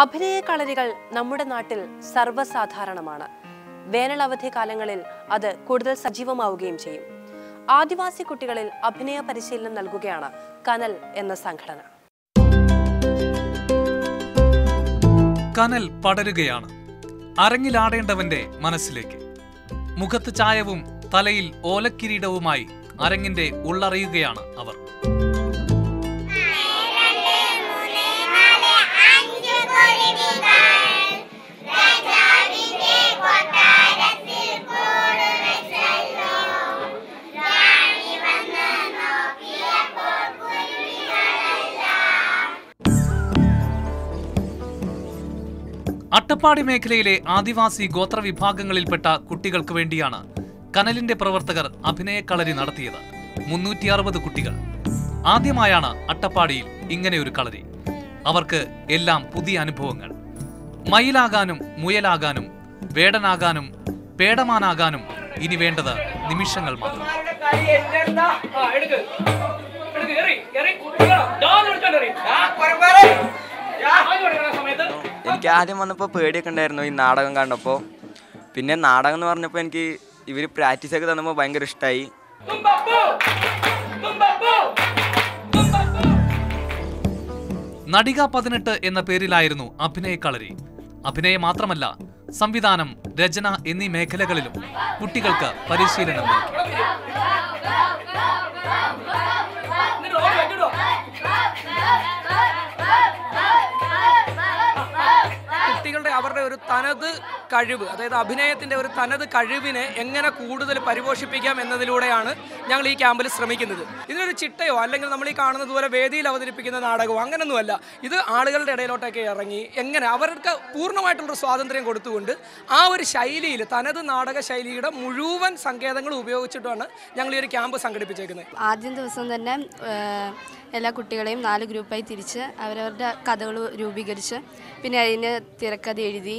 അഭിനയ കളരികൾ നമ്മുടെ നാട്ടിൽ സർവസാധാരണമാണ്. വേനൽ അവധി കാലങ്ങളിൽ അത് കൂടുതൽ സജീവമാവുകയും ചെയ്യും. ആദിവാസി കുട്ടികളിൽ അഭിനയ പരിശീലനം നൽകുകയാണ് കനൽ എന്ന സംഘടന. കനൽ പടരുകയാണ്. അരങ്ങിലാടേണ്ടവന്റെ മനസ്സിലേക്ക്. മുഖത്ത് ചായവും തലയിൽ ഓലക്കിരീടവുമായി അരങ്ങിന്റെ ഉള്ളറിയുകയാണ് അവർ. അട്ടപ്പാടി മേഖലയിലെ ആദിവാസി ഗോത്ര വിഭാഗങ്ങളിൽപ്പെട്ട കുട്ടികൾക്ക് വേണ്ടിയാണ് കനലിന്റെ പ്രവർത്തകർ അഭിനയക്കളരി നടത്തിയത്. മുന്നൂറ്റി കുട്ടികൾ. ആദ്യമായാണ് അട്ടപ്പാടിയിൽ ഇങ്ങനെ ഒരു കളരി. അവർക്ക് എല്ലാം പുതിയ അനുഭവങ്ങൾ. മയിലാകാനും മുയലാകാനും വേടനാകാനും പേടമാനാകാനും ഇനി വേണ്ടത് നിമിഷങ്ങൾ മാത്രം. എനിക്ക് ആദ്യം വന്നപ്പോൾ പേടിയൊക്കെ ഉണ്ടായിരുന്നു ഈ നാടകം കണ്ടപ്പോൾ പിന്നെ നാടകം എന്ന് പറഞ്ഞപ്പോൾ എനിക്ക് ഇവർ പ്രാക്ടീസ് ഒക്കെ തന്നപ്പോൾ ഭയങ്കര ഇഷ്ടമായി. നടിക പതിനെട്ട് എന്ന പേരിലായിരുന്നു അഭിനയ കളരി. അഭിനയം മാത്രമല്ല സംവിധാനം രചന എന്നീ മേഖലകളിലും കുട്ടികൾക്ക് പരിശീലനം നൽകി. ഒരു തനത് കഴിവ് അതായത് അഭിനയത്തിന്റെ ഒരു തനത് കഴിവിനെ എങ്ങനെ കൂടുതൽ പരിപോഷിപ്പിക്കാം എന്നതിലൂടെയാണ് ഞങ്ങൾ ഈ ക്യാമ്പിൽ ശ്രമിക്കുന്നത്. ഇതിനൊരു ചിട്ടയോ അല്ലെങ്കിൽ നമ്മൾ ഈ കാണുന്നത് പോലെ വേദിയിൽ അവതരിപ്പിക്കുന്ന നാടകമോ അങ്ങനൊന്നുമല്ല. ഇത് ആളുകളുടെ ഇടയിലോട്ടൊക്കെ ഇറങ്ങി എങ്ങനെ അവർക്ക് പൂർണമായിട്ടുള്ള സ്വാതന്ത്ര്യം കൊടുത്തുകൊണ്ട് ആ ഒരു ശൈലിയിൽ തനത് നാടക ശൈലിയുടെ മുഴുവൻ സങ്കേതങ്ങളും ഉപയോഗിച്ചിട്ടാണ് ഞങ്ങൾ ഈ ഒരു ക്യാമ്പ് സംഘടിപ്പിച്ചേക്കുന്നത്. ആദ്യം ദിവസം തന്നെ എല്ലാ കുട്ടികളെയും നാല് ഗ്രൂപ്പായി തിരിച്ച് അവരവരുടെ കഥകൾ രൂപീകരിച്ച് പിന്നെ അതിന് തിരക്കഥ എഴുതി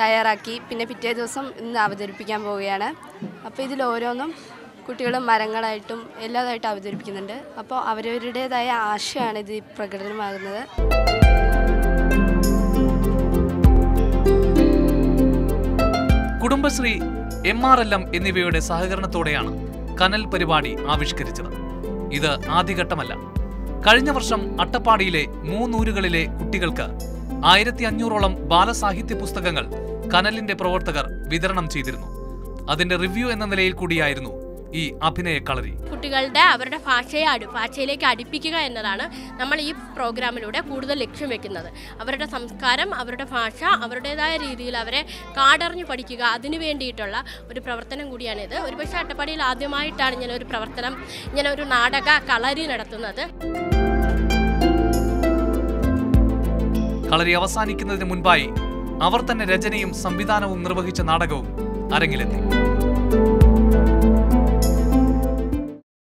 തയ്യാറാക്കി. പിന്നെ പിറ്റേ ദിവസം ഇന്ന് അവതരിപ്പിക്കാൻ പോവുകയാണ്. അപ്പോൾ ഇതിൽ ഓരോന്നും കുട്ടികൾ മരങ്ങളായിട്ടും എല്ലാതായിട്ടും അവതരിപ്പിക്കുന്നുണ്ട്. അപ്പോൾ അവരവരുടേതായ ആശയമാണ് ഇത് പ്രകടനമാകുന്നത്. Kudumbashree M R L M എന്നിവയുടെ സഹകരണത്തോടെയാണ് കനൽ പരിപാടി ആവിഷ്കരിച്ചത്. ഇത് ആദ്യഘട്ടമല്ല. കഴിഞ്ഞ വർഷം അട്ടപ്പാടിയിലെ മൂന്നൂരുകളിലെ കുട്ടികൾക്ക് ആയിരത്തി അഞ്ഞൂറോളം ബാലസാഹിത്യ പുസ്തകങ്ങൾ കനലിന്റെ പ്രവർത്തകർ വിതരണം ചെയ്തിരുന്നു. അതിന്റെ റിവ്യൂ എന്ന നിലയിൽ കൂടിയായിരുന്നു ഈ അഭിനയ കളരി. കുട്ടികളുടെ അവരുടെ ഭാഷയെ ഭാഷയിലേക്ക് അടുപ്പിക്കുക എന്നതാണ് നമ്മൾ ഈ പ്രോഗ്രാമിലൂടെ കൂടുതൽ ലക്ഷ്യം വെക്കുന്നത്. അവരുടെ സംസ്കാരം അവരുടെ ഭാഷ അവരുടേതായ രീതിയിൽ അവരെ കാടറിഞ്ഞു പഠിക്കുക അതിനു വേണ്ടിയിട്ടുള്ള ഒരു പ്രവർത്തനം കൂടിയാണിത് ഒരുപക്ഷെ അട്ടപ്പാടിയിൽ ആദ്യമായിട്ടാണ് ഇങ്ങനെ ഒരു പ്രവർത്തനം ഇങ്ങനെ ഒരു നാടക കളരി നടത്തുന്നത്. കളരി അവസാനിക്കുന്നതിന് മുൻപായി അവർ തന്നെ രചനയും സംവിധാനവും നിർവഹിച്ച നാടകവും അരങ്ങിലെത്തി.